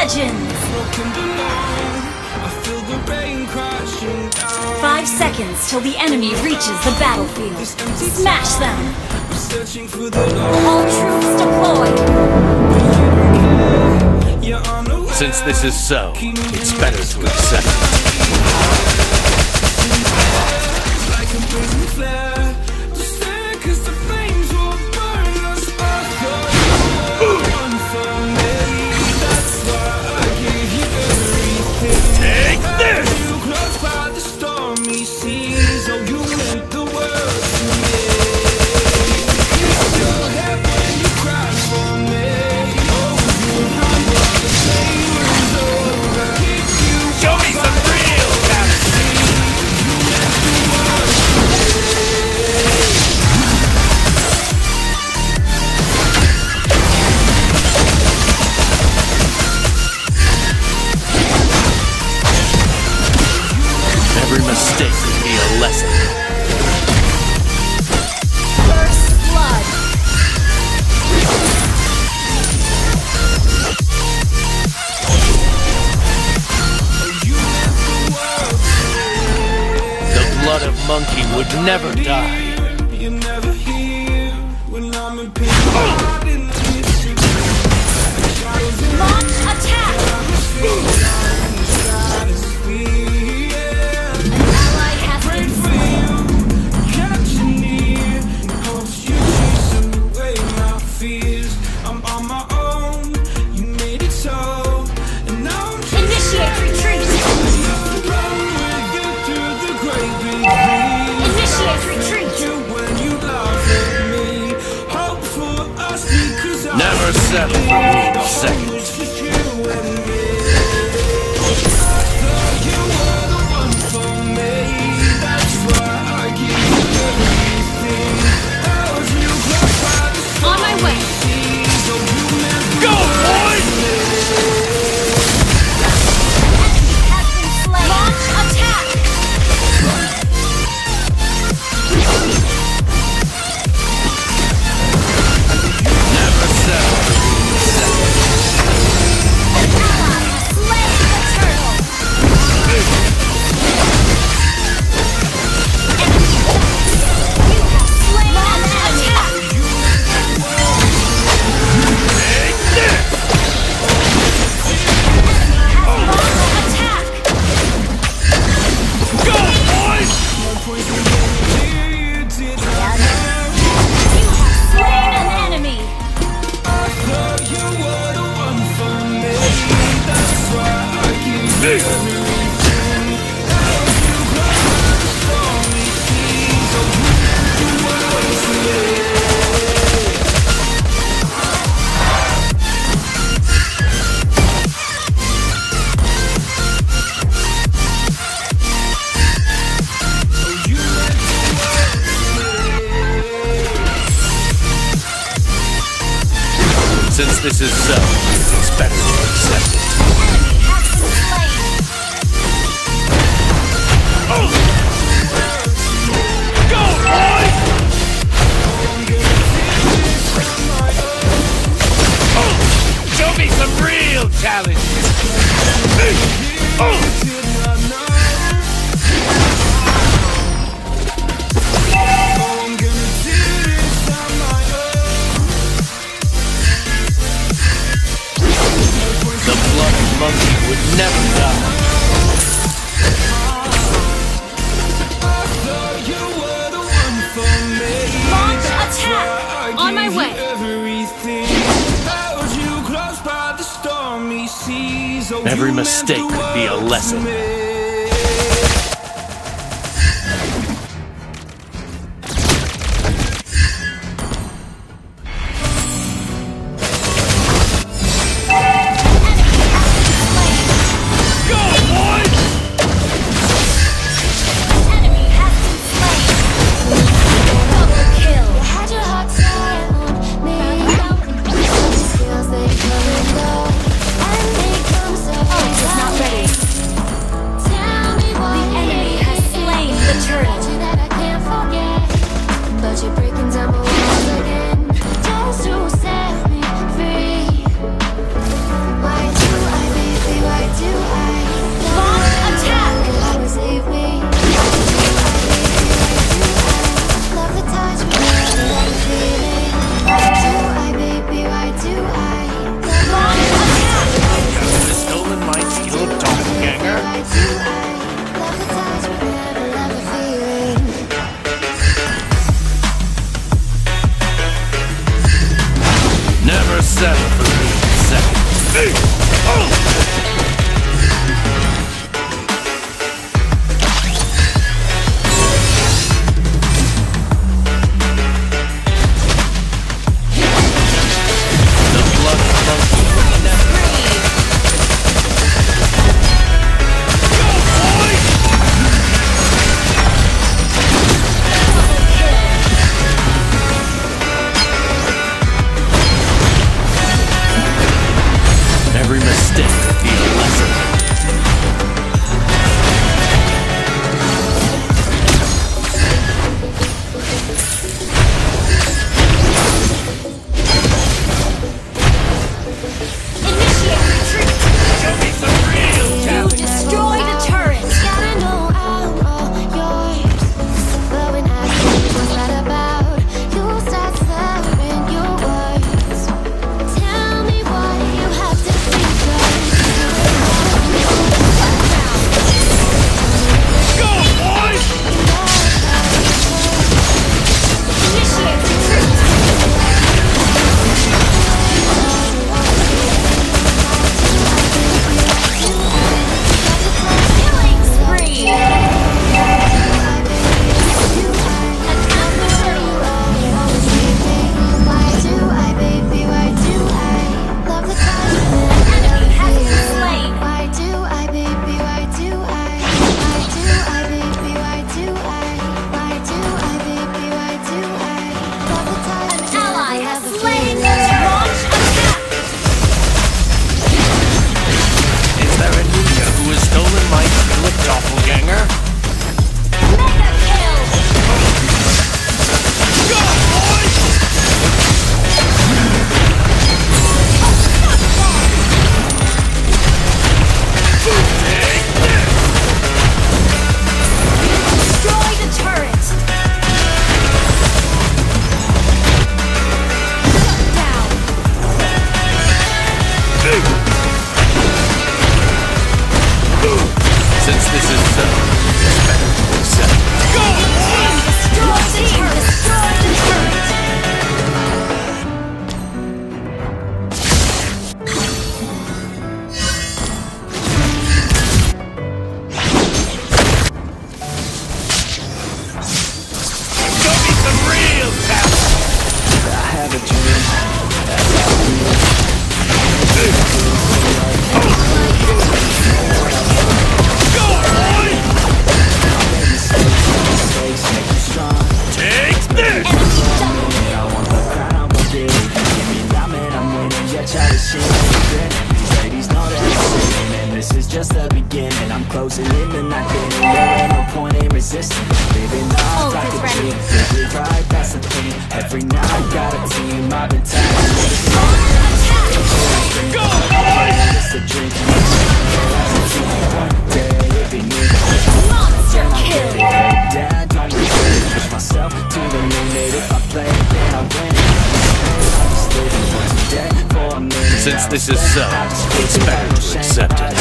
legends! Five seconds till the enemy reaches the battlefield. Smash them! All troops deployed! Since this is so, it's better to accept it. Would never die. Settle for being second. Since this is so, it's better to accept it. Show me some real talent! The blood monkey would never die. Launch attack! On my way! Every mistake could be a lesson. machine These ladies know that I'm sinning And this is just the beginning. I'm closing in the night getting There ain't no point in resisting. Living oh, life like a dream. Right, that's the thing. Every night got a team. I've been tired. Of Go! It's a dream Since this is so, it's better to accept it.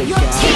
again.